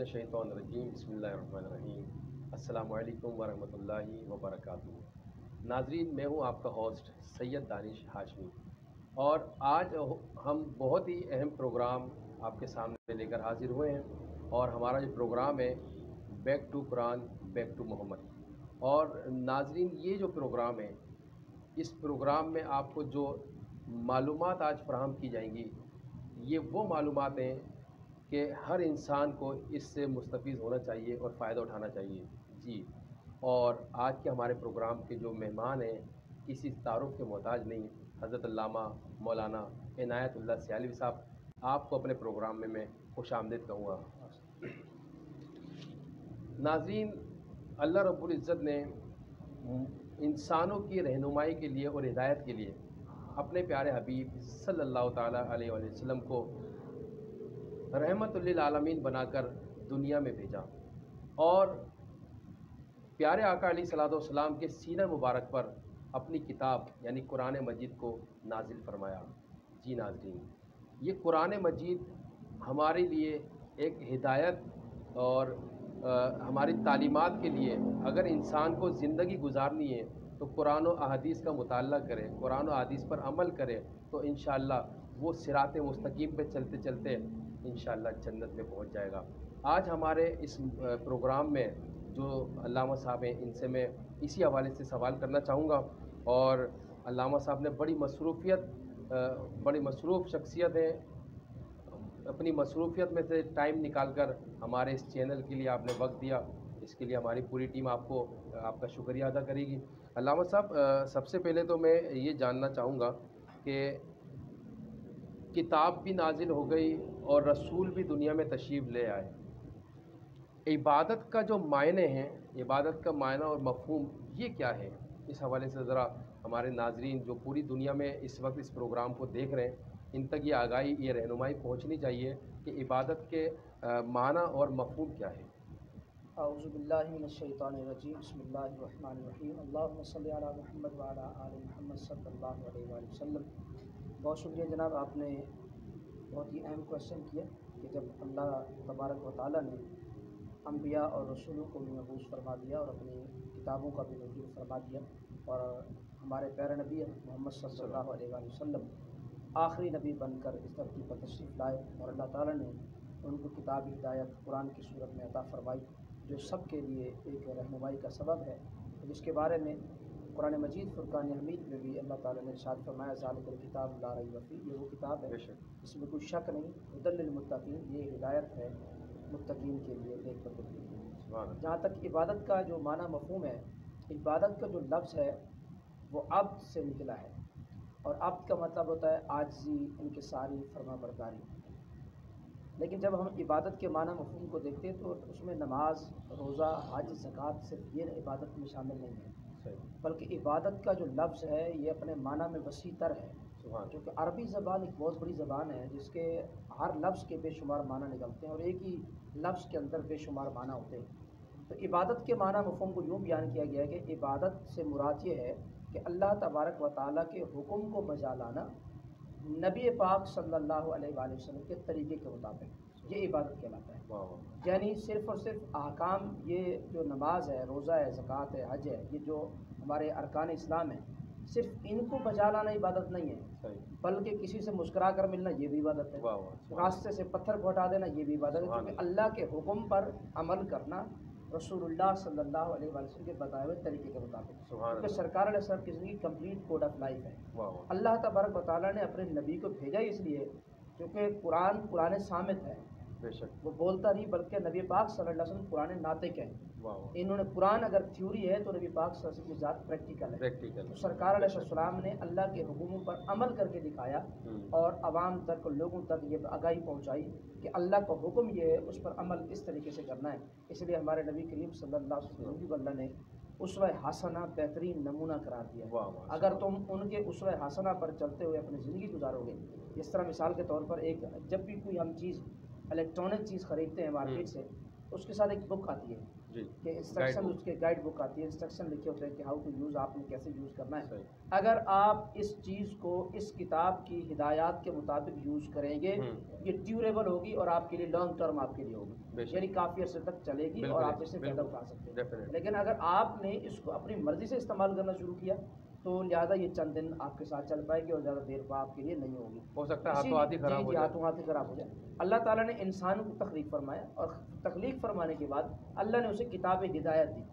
बसमीम अल्लाम वरहमल वबरक नाजरीन मैं हूँ आपका होस्ट सैयद दानिश हाशमी और आज हम बहुत ही अहम प्रोग्राम आपके सामने लेकर हाजिर हुए हैं और हमारा जो प्रोग्राम है back to Quran back to Muhammad और नाजरीन ये जो प्रोग्राम है इस प्रोग्राम में आपको जो मालूम आज फ्राहम की जाएँगी ये वो मालूमात हैं कि हर इंसान को इससे मुस्तफ़ होना चाहिए और फ़ायदा उठाना चाहिए। जी। और आज के हमारे प्रोग्राम के जो मेहमान हैं, किसी तारुफ के मोहताज नहीं, हज़रत लामा मौलाना इनायतुल्ला सियालवी साहब, आपको अपने प्रोग्राम में मैं खुश आमदेद कहूँगा। नाजीन अल्लाह रब्ज़त ने इंसानों की रहनुमाई के लिए और हिदायत के लिए अपने प्यारे हबीब सल्लल्लाहु अलैहि को रहमतुल्लिल बनाकर दुनिया में भेजा। और प्यारे आका सलाम के सीना मुबारक पर अपनी किताब यानी कुरान मजीद को नाजिल फरमाया। जी नाजरीन ये कुरान मजीद हमारे लिए एक हिदायत और आ, हमारी तालीमात के लिए अगर इंसान को ज़िंदगी गुजारनी है तो कुरान अदीस का मुताल करें कुरान अदीस पर अमल करें तो इन वो सिरात मुस्तकीम पे चलते चलते इन जन्नत में पहुँच जाएगा। आज हमारे इस प्रोग्राम में जो अल्लामा साहब हैं, इनसे मैं इसी हवाले से सवाल करना चाहूँगा और अल्लामा साहब ने बड़ी मसरूफियत बड़ी मसरूफ़ शख्सियत है। अपनी मसरूफियत में से टाइम निकाल कर हमारे इस चैनल के लिए आपने वक्त दिया। इसके लिए हमारी पूरी टीम आपको, आपका शुक्रिया अदा करेगी। अल्लामा साहब सबसे पहले तो मैं ये जानना चाहूँगा कि किताब भी नाजिल हो गई और रसूल भी दुनिया में तशरीफ़ ले आए। इबादत का जो मायने हैं, इबादत का मायना और मफहूम, ये क्या है? इस हवाले से ज़रा हमारे नाजरीन जो पूरी दुनिया में इस वक्त इस प्रोग्राम को देख रहे हैं, इन तक ये आगाही, ये रहनुमाई पहुँचनी चाहिए कि इबादत के माना और मफहूम क्या है। आउज़बिल्लिमिनशैतानरजीम बसमीम अल्लाहुम्म सल्ली अला मुहम्मद व अला आलि मुहम्मद सल्लल्लाहु अलैहि वसल्लम। बहुत शुक्रिया जनाब, आपने बहुत ही अहम क्वेश्चन किया कि जब अल्लाह तबारक व ताली ने अम्बिया और रसूलों को भी महबूस फरमा दिया और अपनी किताबों का भी नजूर फरमा दिया और हमारे प्यारे नबी मोहम्मद अलैहि वसल्लम आखिरी नबी बनकर इस धरती पर तशरीफ़ लाए और अल्लाह ताला ने उनको किताबी हिदायत कुरान की सूरत में अता फरमाई, जो सब के लिए एक रहनुमाई का सबब है। जिसके बारे में कुरान मजीद फ़ुरक़ान हमीद में भी अल्लाह ताला ने इरशाद फरमाया ज़ालिकल किताब ला रही वफ़ी ये वो किताब है। इसमें कोई शक नहीं उदलमतकीन ये हिदायत है मुतकीन के लिए नेक बंदों के लिए जहाँ तक इबादत का जो माना मफहूम है इबादत का जो लफ्ज़ है वो अब से निकला है। और अब का मतलब होता है आजी इनके सारी फरमा बरदारी लेकिन जब हम इबादत के माना मफहूम को देखते हैं तो उसमें नमाज़ रोज़ा हज ज़क़़त सिर्फ़ ये इबादत में शामिल नहीं है। बल्कि इबादत का जो लफ्ज़ है ये अपने माना में वसी तर है। क्योंकि अरबी ज़बान एक बहुत बड़ी ज़बान है जिसके हर लफ्ज़ के बेशुमार माना निकलते हैं और एक ही लफ्ज़ के अंदर बेशुमार माना होते हैं। तो इबादत के माना मफहम को यूँ बयान किया गया है कि इबादत से मुराद ये है कि अल्लाह तबारक व ताली के हुक्म को बजा लाना नबी पाक सल्लल्लाहु अलैहि वसल्लम के तरीके के मुताबिक। ये इबादत कहलाता है। यानी सिर्फ़ और सिर्फ़ अहकाम ये जो नमाज़ है रोज़ा है ज़क़़त है हज है ये जो हमारे अरकान इस्लाम है सिर्फ़ इनको बजा लाना इबादत नहीं है। बल्कि किसी से मुस्करा कर मिलना ये भी इबादत है। रास्ते से पत्थर को हटा देना ये भी इबादत है। क्योंकि अल्लाह। के हुक्म पर अमल करना रसूलुल्लाह सल्लल्लाहु अलैहि वसल्लम के बताए हुए तरीके के मुताबिक क्योंकि सरकार की ज़िंदगी कंप्लीट कोड ऑफ़ लाइफ है अल्लाह तबारक वाली ने अपने नबी को भेजा इसलिए क्योंकि कुरान पुराने सामित है। बेशक। वो बोलता नहीं बल्कि नबी पाक सल्लल्लाहु अलैहि वसल्लम पुराने नातिक हैं इन्होंने कुरान अगर थ्योरी है तो नबी पाक की ज़ात प्रैक्टिकल है। प्रैक्टिकल तो सरकार सलाम ने अल्लाह के हुक्मों पर अमल करके दिखाया हम्म। और आवाम तक लोगों तक ये आगाही पहुँचाई कि अल्लाह का हुक्म ये है उस पर अमल इस तरीके से करना है। इसलिए हमारे नबी करीम सल्ला वसल्लम ने उसव हसना बेहतरीन नमूना करार दिया। अगर तुम उनके उसव हसना पर चलते हुए अपनी ज़िंदगी गुजारोगे इस तरह मिसाल के तौर पर एक जब भी कोई हम चीज़ इलेक्ट्रॉनिक चीज़ ख़रीदते हैं मार्केट हम्म। से उसके साथ एक बुक आती है कि इंस्ट्रक्शन। उसके गाइड बुक आती है इंस्ट्रक्शन लिखे होते हैं कि हाउ टू यूज़ आपने कैसे यूज़ करना है। अगर आप इस चीज़ को इस किताब की हिदायत के मुताबिक यूज़ करेंगे हम्म, ये ड्यूरेबल होगी और आपके लिए लॉन्ग टर्म आपके लिए होगी। यानी काफ़ी अर्से तक चलेगी और आप इससे फ़ायदा उठा सकते हैं। लेकिन अगर आपने इसको अपनी मर्ज़ी से इस्तेमाल करना शुरू किया तो लिहाजा ये चंद दिन आपके साथ चल पाएगी और ज़्यादा देर आपके लिए नहीं होगी। हो सकता है हाथों हाथ ही खराब हो जाए। हाथों हाथ ही खराब हो जाए। अल्लाह ताला ने इंसान को तखलीक फरमाया और तखलीक फरमाने के बाद अल्लाह ने उसे किताब हिदायत दी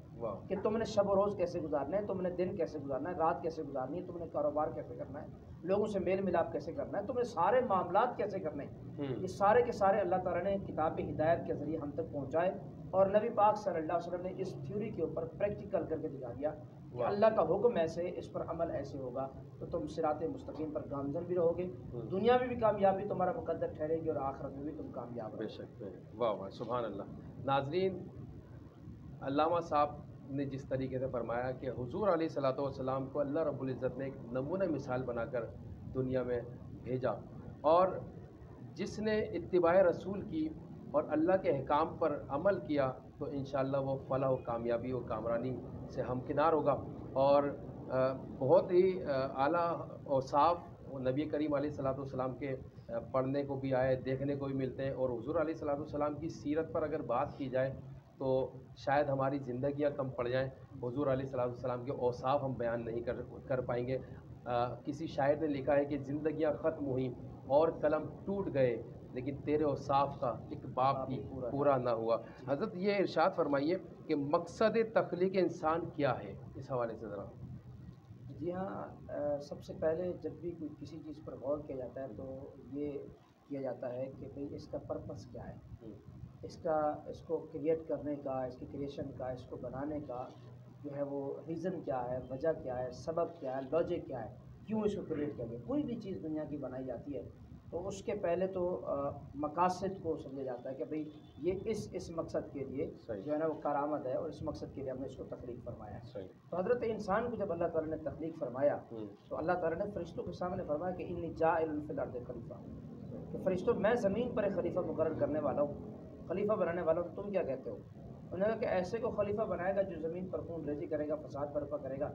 कि तुमने शब रोज़ कैसे गुजारना है तुमने दिन कैसे गुजारना है रात कैसे गुजारनी है तुमने कारोबार कैसे करना है लोगों से मेल मिलाप कैसे करना है तुमने सारे मामला कैसे करने हैं। हम्म, ये सारे के सारे अल्लाह ताला ने किताब हिदायत के ज़रिए हम तक पहुँचाए और नबी पाक सल्लल्लाहु अलैहि वसल्लम ने इस थ्योरी के ऊपर प्रैक्टिकल करके दिखा दिया कि अल्लाह का हुक्म ऐसे इस पर अमल ऐसे होगा तो तुम सिरात मुस्तकीम पर गामजन भी रहोगे हम्म। दुनिया में भी कामयाबी तुम्हारा मुकद्दर ठहरेगी और आखिरत में भी तुम कामयाब बेशक। वाह वाह सुभान अल्लाह नाजरीन अल्लामा साहब ने जिस तरीके से फरमाया कि हुजूर अली सलाम को अल्लाह रब्बुल इज़्ज़त ने एक नमूना मिसाल बनाकर दुनिया में भेजा और जिसने इत्तिबा रसूल की और अल्लाह के अहकाम पर अमल किया तो इन वो फला व कामयाबी और कामरानी से हमकिनार होगा। और बहुत ही आला और साफ़ नबी करीम सलाम के पढ़ने को भी आए देखने को भी मिलते हैं। और हुजूर सलाम की सीरत पर अगर बात की जाए तो शायद हमारी ज़िंदगियाँ कम पड़ जाएँ। हुजूर सलाम के औसाफ हम बयान नहीं कर कर पाएँगे। अ, किसी शायर ने लिखा है कि ज़िंदगियाँ ख़त्म हुई और कलम टूट गए। लेकिन तेरे औसाफ का एक बाप भी पूरा पूरा ना हुआ। हज़रत ये इरशाद फरमाइए कि मकसद तख्लीक इंसान क्या है? इस हवाले से ज़रा। जी हाँ सबसे पहले जब भी कोई किसी चीज़ पर गौर किया जाता है तो ये किया जाता है कि भाई इसका पर्पस क्या है? इसका इसको क्रिएट करने का इसकी क्रिएशन का इसको बनाने का जो है वो रीज़न क्या है वजह क्या है सबब क्या है लॉजिक क्या है क्यों इसको क्रिएट किया गया कोई भी चीज़ दुनिया की बनाई जाती है तो उसके पहले तो मकासद को समझा जाता है कि भाई ये इस इस मकसद के लिए जो है ना वो कारामद है और इस मकसद के लिए हमने इसको तख्लीक फरमाया तो हज़रत इंसान को जब अल्लाह ताला ने तख्लीक फरमाया तो अल्लाह ताला ने फरिश्तों के सामने फरमाया कि इन जाफ़िल खलीफा। कि फरिश्तों मैं ज़मीन पर एक खलीफा मुकर करने वाला हूँ। खलीफा बनाने वाला हूँ तुम क्या कहते हो? उन्होंने कहा कि ऐसे को खलीफा बनाएगा जो ज़मीन पर खून रेजी करेगा फसाद बर्पा करेगा।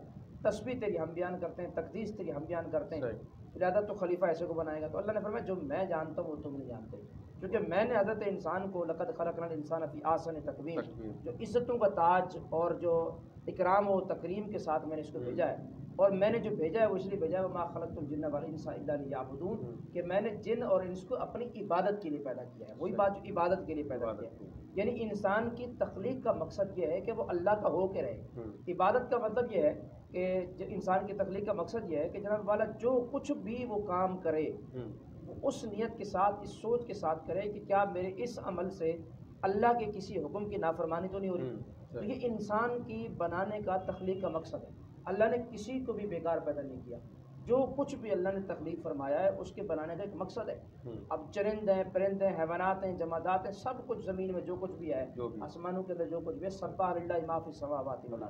तस्वीर तेरी हम बयान करते हैं तकदीस तेरी हम बयान करते हैं। इरादा तो खलीफा ऐसे को बनाएगा। तो अल्लाह ने फरमाया जो मैं जानता हूँ वो तुम नहीं जानते। क्योंकि मैंने हज़रत इंसान को लकद खलकल इंसान अपनी आसन तकवीम। जो इज़्ज़तों का ताज और जो इकराम व तकरीम के साथ मैंने इसको भेजा है। और मैंने जो भेजा है वो इसलिए भेजा है माँ खलक तुम जिन्ना वाले इंसान हम्म। कि मैंने जिन और इंस को अपनी इबादत के लिए पैदा किया है। वही बात जो इबादत के लिए पैदा किया है। यानी इंसान की तख्लीक का मकसद ये है कि वो अल्लाह का हो के रहे। हम्म, इबादत का मतलब ये है कि इंसान की तख्लीक का मकसद यह है कि जनाब वाला जो कुछ भी वो काम करे हम्म, वो उस नीयत के साथ इस सोच के साथ करे कि क्या मेरे इस अमल से अल्लाह के किसी हुक्म की नाफरमानी तो नहीं हो रही? हम्म, तो ये इंसान की बनाने का तख्लीक का मकसद है। अल्लाह ने किसी को भी बेकार पैदा नहीं किया। जो कुछ भी अल्लाह ने तख्लीक फरमाया है उसके बनाने का एक मकसद है। हम्म, अब चरिंद हैं परिंद हैं हैवानात हैं जमादात हैं सब कुछ ज़मीन में जो कुछ भी है आसमानों के अंदर जो कुछ भी है सब्बा माफ़ी सवाबाती वला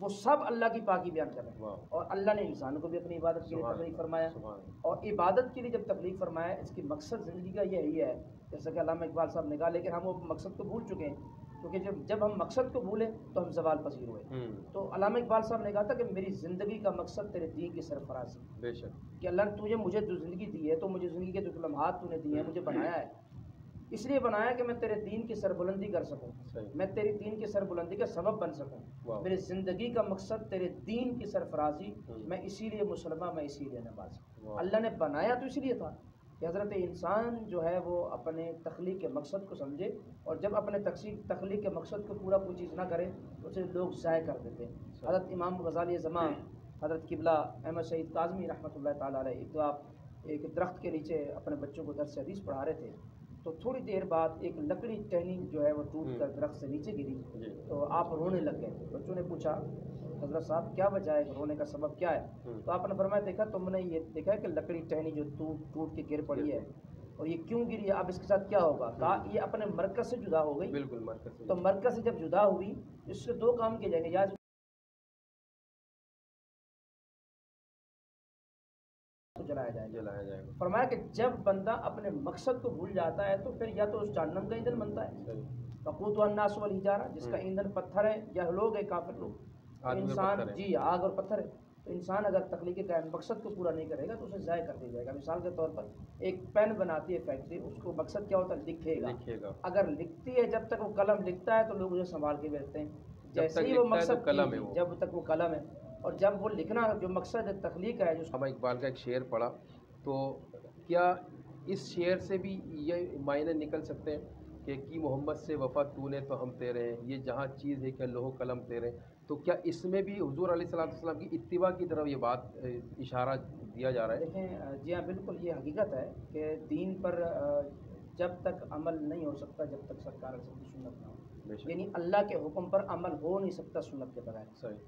वो सब अल्लाह की पाकी बयान कर रहे हैं। और अल्लाह ने इंसान को भी अपनी इबादत के लिए तकलीफ़ फरमाया। और इबादत के लिए जब तकलीफ़ फरमाया इसकी मकसद ज़िंदगी का यही है। जैसा कि अल्लाह इकबाल साहब ने कहा लेकिन हम वो मकसद को भूल चुके हैं क्योंकि जब जब हम मकसद को भूलें तो हम जवाल पसीर हुए। हम्म, तो अलामा इकबाल साहब ने कहा था कि मेरी ज़िंदगी का मकसद तेरे दीन की सरफराजी। बेशक। कि अल्लाह ने तुझे मुझे जो ज़िंदगी दी है तो मुझे ज़िंदगी के जो लम्हात तूने दिए हैं मुझे बनाया है। इसलिए बनाया कि मैं तेरे दीन की सरबुलंदी कर सकूँ। मैं तेरी दीन की सरबुलंदी का सबब बन सकूँ। मेरी ज़िंदगी का मकसद तेरे दीन की सरफराजी। हम्म। मैं इसीलिए मुसलमान मैं इसीलिए नमाज़। अल्लाह ने बनाया तो इसलिए था कि हज़रत इंसान जो है वो अपने तख्लीक के मकसद को समझे और जब अपने तख्लीक के मकसद को पूरा कोई चीज़ ना करे तो उसे लोग ज़ाय कर देते। हैं हज़रत इमाम गज़ाली ज़मा हज़रत किबला अहमद शहीद काज़मी ताला अलैह तो आप एक दरख्त के नीचे अपने बच्चों को दरस हदीस पढ़ा रहे थे। तो थोड़ी देर बाद एक लकड़ी टहनी जो है वो टूट कर दरख्त से नीचे गिरी। तो आप रोने लग गए। बच्चों ने पूछा हज़रत साहब क्या वजह है? रोने का सबब क्या है? हम्म, तो आपने फरमाया देखा तुमने ये देखा है कि लकड़ी टहनी जो टूट टूट के गिर पड़ी है और ये क्यों गिरी है? अब इसके साथ क्या होगा? कहा ये अपने मरकज से जुदा हो गई। बिल्कुल मरकज से तो मरकज से जब जुदा हुई इससे दो काम किए जाएँगे। या जलाया जाएगा। जलाया जाएगा। फरमाया कि जब बंदा अपने मकसद को भूल जाता है तो फिर या तो उस जहन्नम का ईंधन बनता है। वकूत अन्नास वल हिजारा जिसका हम्म। ईंधन पत्थर है या लोग है काफिर लोग। तो इंसान जी आग और पत्थर है। तो इंसान अगर तकलीफ़ का मकसद को पूरा नहीं करेगा तो उसे ज़ाय कर दिया जाएगा। मिसाल के तौर पर एक पेन बनाती है फैक्ट्री उसको मकसद क्या होता है? लिखेगा। लिखिएगा अगर लिखती है जब तक वो कलम लिखता है तो लोग उसे संभाल के बैठते हैं। जब जैसे तक ही वो तो मकसद कलम है जब तक वो कलम है और जब वो लिखना जो मकसद है तख्लीक है जो हमा इकबाल का एक शेर पढ़ा तो क्या इस शेर से भी ये मायने निकल सकते हैं कि की मोहम्मद से वफा तूने तो हम तेरे हैं ये जहाँ चीज़ है क्या लोहो कलम तेरे हैं। तो क्या इसमें भी हुजूर अलैहिस्सलाम की इतवा की तरफ़ ये बात इशारा दिया जा रहा है देखें जी हाँ बिल्कुल ये हकीकत है कि दीन पर जब तक अमल नहीं हो सकता जब तक सरकार सुन्नत ना हो यानी अल्लाह के हुक्म पर अमल हो नहीं सकता सुन्नत के बगैर।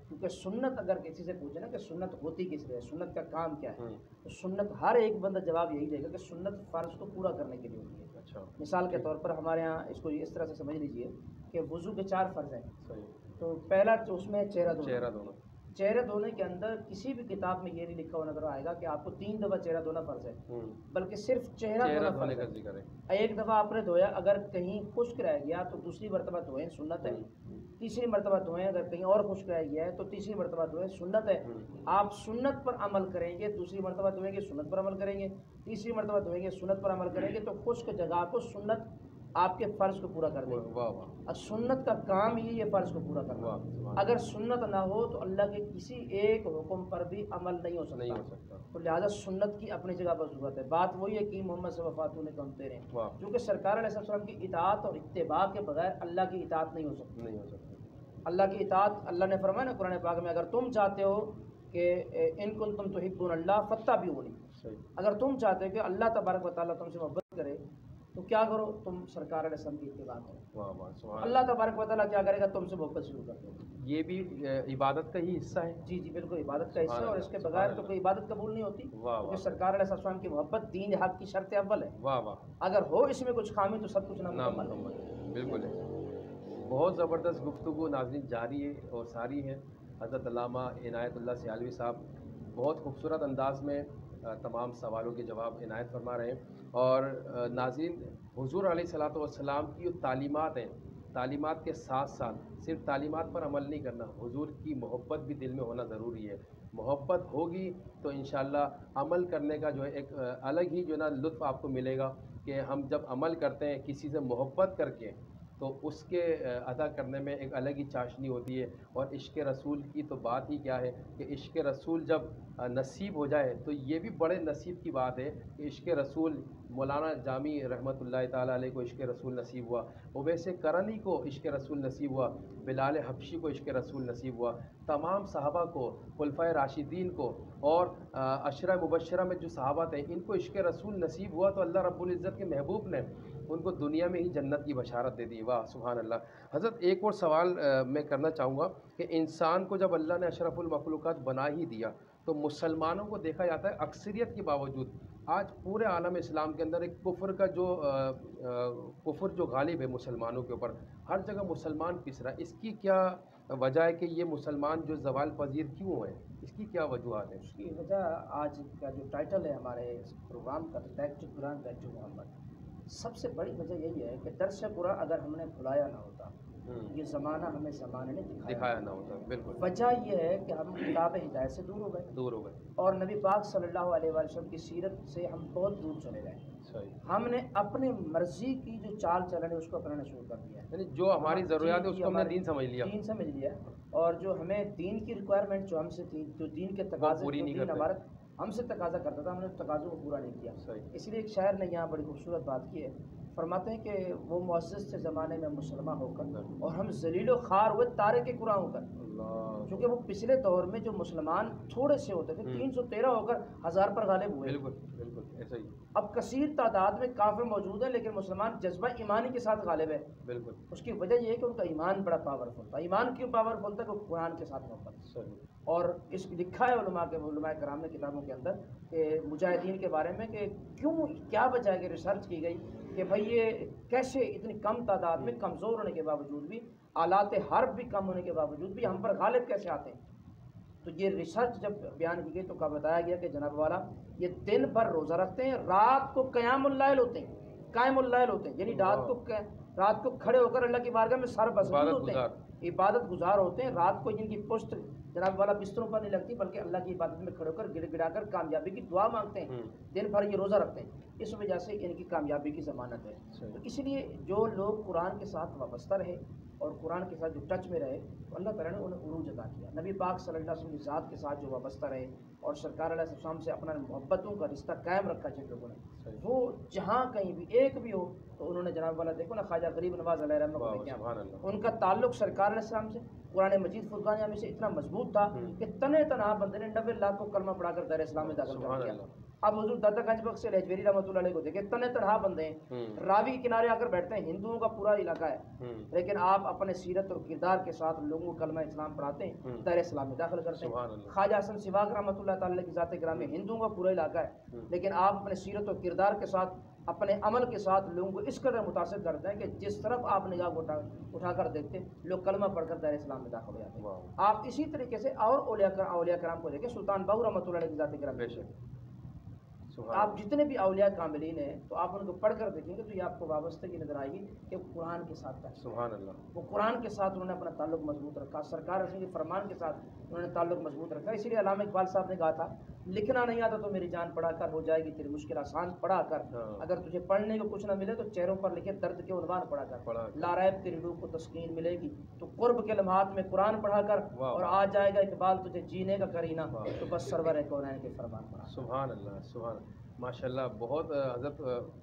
क्योंकि सुन्नत अगर किसी से पूछे ना कि सुन्नत होती किस लिए सुन्नत का काम क्या है हम्म, तो सुन्नत हर एक बंदा जवाब यही देगा कि सुन्नत फ़र्ज़ को पूरा करने के लिए होती है। अच्छा। मिसाल के तौर पर हमारे यहाँ इसको इस तरह से समझ लीजिए कि वज़ू के चार फ़र्ज़ हैं। तो पहला तो उसमें चेहरा धोना चेहरा दोनों। चेहरे धोने के अंदर किसी भी किताब में ये नहीं लिखा हुआ नज़र आएगा कि आपको तीन दफ़ा चेहरा धोना फ़र्ज़ है हम्म, बल्कि सिर्फ़ चेहरा धोना फ़र्ज़ है। एक दफ़ा आपने धोया अगर कहीं खुश्क रह गया तो दूसरी मरतबा धोएँ सुन्नत है। हम्म, तीसरी मरतबा धोएँ अगर कहीं और खुश्क रह गया है तो तीसरी मरतबा धोएँ सुन्नत है। हम्म, आप सुन्नत पर अमल करेंगे दूसरी मरतबा धोएँगे सुन्नत पर अमल करेंगे तीसरी मरतबा धोएँगे सुन्नत पर अमल करेंगे तो खुश्क जगह को सुन्नत आपके फ़र्ज़ को पूरा कर देगी वाह वाह। और सुन्नत का काम ही ये फ़र्ज़ को पूरा करना। अगर सुन्नत ना हो तो अल्लाह के किसी एक हुक्म पर भी अमल नहीं हो सकता। नहीं हो सकता। तो लिहाजा सुन्नत की अपनी जगह पर ज़रूरत है। बात वही है कि मोहम्मद से वफातू ने कम तेरे। क्योंकि सरकार अलैहिस्सलाम की इतात और इतबा के बगैर अल्लाह की इतात नहीं हो सकती। नहीं हो सकती। अल्लाह की इतात अल्लाह ने फरमाया ना कुरान पाक में अगर तुम चाहते हो कि इन कुन तुम तो हिब्बुन अल्लाह फत्ता भी होनी अगर तुम चाहते हो कि अल्लाह तबारक व ताली तुमसे मोहब्बत करे तो क्या करो? तुम सरकार की इत्तेबा करो। वाह वाह सुभान अल्लाह तबारक व ताली क्या करेगा? तुमसे मोहब्बत शुरू कर देगा। ये भी इबादत का ही हिस्सा है। जी जी बिल्कुल इबादत का हिस्सा है और इसके बगैर तो कोई इबादत कबूल नहीं होती। वाह क्योंकि सरकार अलैहिस्सलाम की मोहब्बत दीन हक की शर्त अव्वल है। वाह वाह। अगर हो इसमें कुछ खामी तो सब कुछ नाम बिल्कुल है। बहुत ज़बरदस्त गुफ्तु नाजरीन जारी है और सारी है। हज़रत अल्लामा इनायतुल्लाह सियालवी साहब बहुत खूबसूरत अंदाज में तमाम सवालों के जवाब इनायत फरमा रहे हैं। और नाजरीन, हुजूर सलाम की जो तालीमात हैं, तालीमत के साथ साथ सिर्फ़ तालीमात पर अमल नहीं करना, हुजूर की मोहब्बत भी दिल में होना ज़रूरी है। मोहब्बत होगी तो इन अमल करने का जो है एक अलग ही जो है ना लुत्फ़ आपको मिलेगा कि हम जब अमल करते हैं किसी से मोहब्बत करके तो उसके अदा करने में एक अलग ही चाशनी होती है। और इश्क रसूल की तो बात ही क्या है कि इश्क रसूल जब नसीब हो जाए तो ये भी बड़े नसीब की बात है कि इश्क रसूल मौलाना जामी रहमत ताला को इश्क रसूल नसीब हुआ। उवैसे करनी को इश्क रसूल नसीब हुआ, बिलाल हबशी को इश्क रसूल नसीब हुआ। तमाम साहबा को खुलफा राशिदीन को और अशरा मुबशरा में जो साहबा थे, इनको इश्क रसूल नसीब हुआ तो अल्लाह रब्बुल इज़्ज़त के महबूब ने उनको दुनिया में ही जन्नत की बशारत दे दी। वाह सुबहान अल्लाह हज़रत एक और सवाल मैं करना चाहूँगा कि इंसान को जब अल्लाह ने अशरफुल मखलूक़ात बना ही दिया तो मुसलमानों को देखा जाता है अक्सरियत के बावजूद आज पूरे आलम इस्लाम के अंदर एक कुफ्र का जो अ, अ, कुफ्र जो गालिब है मुसलमानों के ऊपर हर जगह मुसलमान पिस रहा है। इसकी क्या वजह है कि ये मुसलमान जो जवाल पजीर क्यों है? इसकी क्या वजूहत है? उसकी वजह आज का जो टाइटल है हमारे इस प्रोग्राम का back to Quran back to Muhammad सबसे बड़ी वजह यही है कि दरस कुरान अगर हमने भुलाया ना होता हम्म, ये ज़माना हमें ज़माने ने दिखाया। दिखाया ना होता बिल्कुल। वजह यह है कि हम किताब हिदायत से दूर हो गए। दूर हो गए। और नबी पाक सल्लल्लाहु अलैहि वसल्लम की सीरत से हम बहुत दूर चले गए। हमने अपने मर्ज़ी की जो चाल चलन है उसको अपनाना शुरू कर दिया। है यानी जो हमारी हाँ, ज़रूरियात है उसको हमने दीन समझ लिया। दीन समझ लिया। और जो हमें दीन की रिक्वायरमेंट जो हमसे थी जो दीन के तकाजे पूरी नहीं करते। हमारा हमसे तकाजा करता था हमने उस तकाजों को पूरा नहीं किया। इसलिए एक शायर ने यहाँ बड़ी खूबसूरत बात की है। फरमाते हैं कि वो मुआज़ से ज़माने में मुसलमान होकर और हम जलील खार हुए तारे के कुरान होकर क्योंकि वो पिछले दौर में जो मुसलमान थोड़े से होते थे हम्म। तीन सौ तेरह होकर हज़ार पर गालिब हुए। बिल्कुल बिल्कुल ऐसा ही। अब कसीर तादाद में काफिर मौजूद है लेकिन मुसलमान जज्बा ईमानी के साथ गालिब है। बिल्कुल। उसकी वजह यह है कि उनका ईमान बड़ा पावरफुल था। ईमान क्यों पावरफुल था? कि कुरान के साथ मोहब्बत और इस लिखा है उलमा के उलमा कराम ने किताबों के अंदर कि मुजाहिदीन के बारे में कि क्यों क्या वजह है कि रिसर्च की गई कि भाई ये कैसे इतनी कम तादाद में कमज़ोर होने के बावजूद भी आलात हर्ब भी कम होने के बावजूद भी हम पर गालिब कैसे आते हैं? तो ये रिसर्च जब बयान की गई तो कहा बताया गया कि जनाब वाला ये दिन भर रोज़ा रखते हैं रात को क़यामुल्लाइल होते हैं कायमुल्लाइल होते हैं यानी रात को रात को खड़े होकर अल्लाह की बारगाह में सर इबादत होते हैं। इबादत गुजार होते हैं रात को जिनकी पुष्ट जनाब वाला बिस्तरों पर नहीं लगती बल्कि अल्लाह की इबादत में खड़े होकर गिड़ गिड़ाकर कामयाबी की दुआ मांगते हैं। हम्म। दिन भर ये रोज़ा रखते हैं। इस वजह से इनकी कामयाबी की ज़मानत है। तो इसलिए जो लोग कुरान के साथ वाबस्ता रहे और कुरान के साथ जो टच में रहे तो अल्लाह ताला ने उन्हें उरूज अदा किया। नबी पाक सल्लल्लाहु अलैहि वसल्लम की ज़ात के साथ जो वाबस्ता रहे और सरकार अलैहिस्सलाम से अपना मोहब्बतों का रिश्ता कायम रखा जिन लोगों ने। वो जहाँ कहीं भी एक भी हो तो उन्होंने जनाब वाला देखो ना ख्वाजा गरीब नवाज़। उनका ताल्लुक सरकार अलैहिस्सलाम से कुरान मजीद फुरकान यामी से इतना मज़बूत था हम्म। कि तने तनहा बंदे ने नब्बे लाख को कलमा पढ़ाकर दर इस्लाम में दाखिल कर दिया। अब हजूर दादा गंज बख्श से लहजवेरी रहमतुल्लाह को देखे। तने तनहा बंदे हैं। हम्म, रावी किनारे आकर बैठते हैं हिंदुओं का पूरा इलाका है। हम्म, लेकिन आप अपने सीरत और किरदार के साथ लोगों को कलमा इस्लाम पढ़ाते हैं हम्म। दर इस्लाम में दाखिल करते हैं। ख्वाजा हसन रहमतुल्लाह ताला की ज़ात ग्राम में हिंदुओं का पूरा इलाका है। लेकिन आप अपने सीरत और किरदार के साथ अपने अमल के साथ लोगों को इस कदर मुतासर करते हैं कि जिस तरफ़ आप निगाह को उठा उठाकर देखते हैं लोग कलमा पढ़कर दायरे इस्लाम में दाखिल हो जाते हैं। आप इसी तरीके से और औलिया कर औलिया कराम को देखें सुल्तान बाबू रमत की ज़ात सुभान आप जितने भी अलिया कामिलीन हैं तो आप उनको पढ़ कर देखेंगे तो ये आपको वाबस्तगी नज़र आएगी कि कुरान के साथ था अल्लाह। वो कुरान के साथ उन्होंने अपना ताल्लुक मज़बूत रखा सरकार रसूल के फरमान के साथ उन्होंने ताल्लुक मज़बूत रखा। इसीलिए अलामा इकबाल साहब ने कहा था लिखना नहीं आता तो मेरी जान पढ़ा कर हो जाएगी तेरी मुश्किल आसान पढ़ा कर हाँ। अगर तुझे पढ़ने को कुछ ना मिले तो चेहरों पर लिखे दर्द के उन्वान पढ़ा कर पढ़ा। लारैब तेरी रूह को तस्कीन मिलेगी। तो कुर्ब के लम्हात में कुरान पढ़ा कर और आ जाएगा इकबाल तुझे जीने का करीना। तो बस सरवर है कौनैन के फरमान पढ़ा सुभान अल्लाह सुभान। माशाल्लाह बहुत हज़रत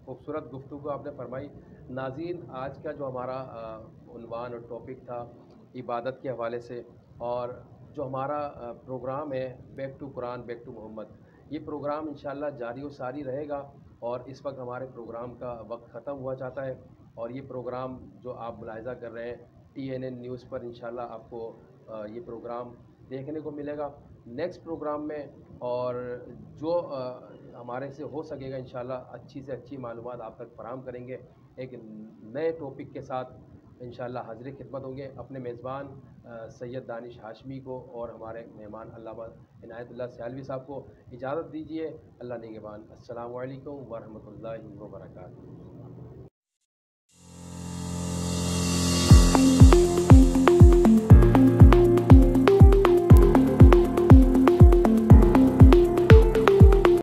खूबसूरत गुफ्तु आपने फरमाई। नाजीन आज का जो हमारा उन्वान और टॉपिक था इबादत के हवाले से और जो हमारा प्रोग्राम है, back to Quran, back to Muhammad, ये प्रोग्राम इंशाल्लाह जारी व सारी रहेगा और इस वक्त हमारे प्रोग्राम का वक्त ख़त्म हुआ चाहता है और ये प्रोग्राम जो आप मुलायजा कर रहे हैं टी एन एन न्यूज़ पर इंशाल्लाह आपको ये प्रोग्राम देखने को मिलेगा। नेक्स्ट प्रोग्राम में और जो हमारे से हो सकेगा इंशाल्लाह अच्छी से अच्छी मालूम आप तक फराम करेंगे। एक नए टॉपिक के साथ इंशाल्लाह हाजिर खिदमत होंगे। अपने मेज़बान सैयद दानिश हाशमी को और हमारे मेहमान अल्लामा इनायतुल्ला सयालवी साहब को इजाज़त दीजिए। अल्लाह नगबान अल्लाम वरहमल वरहमतुल्लाहि व बरकातुहू